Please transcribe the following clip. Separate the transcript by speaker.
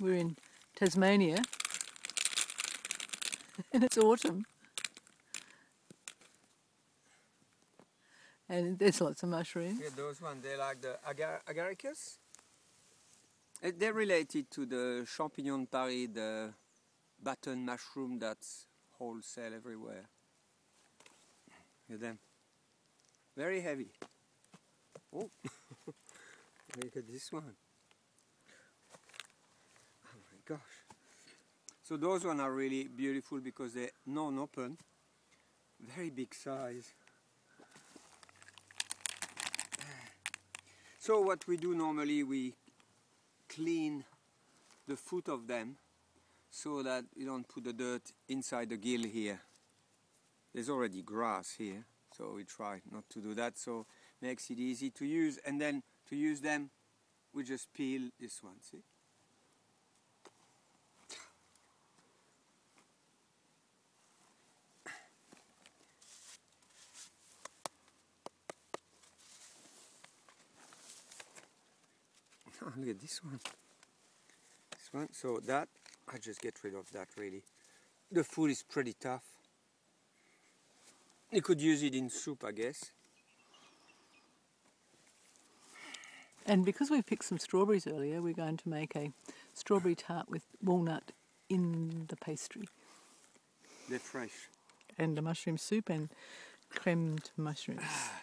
Speaker 1: We're in Tasmania and it's autumn. And there's lots of mushrooms.
Speaker 2: Yeah, those ones, they're like the agar agaricus. Eh, They're related to the champignon Paris, the button mushroom that's wholesale everywhere. Look at them. Very heavy. Oh, look at this one. Gosh. So those ones are really beautiful because they're non-open, very big size. So what we do normally, we clean the foot of them so that you don't put the dirt inside the gill here. There's already grass here, so we try not to do that. So makes it easy to use, and then to use them, we just peel this one. See? Oh, look at this one. This one. So that, I just get rid of that really. The food is pretty tough. You could use it in soup, I guess.
Speaker 1: And because we picked some strawberries earlier, we're going to make a strawberry tart with walnut in the pastry.
Speaker 2: They're fresh.
Speaker 1: And a mushroom soup and creamed mushrooms.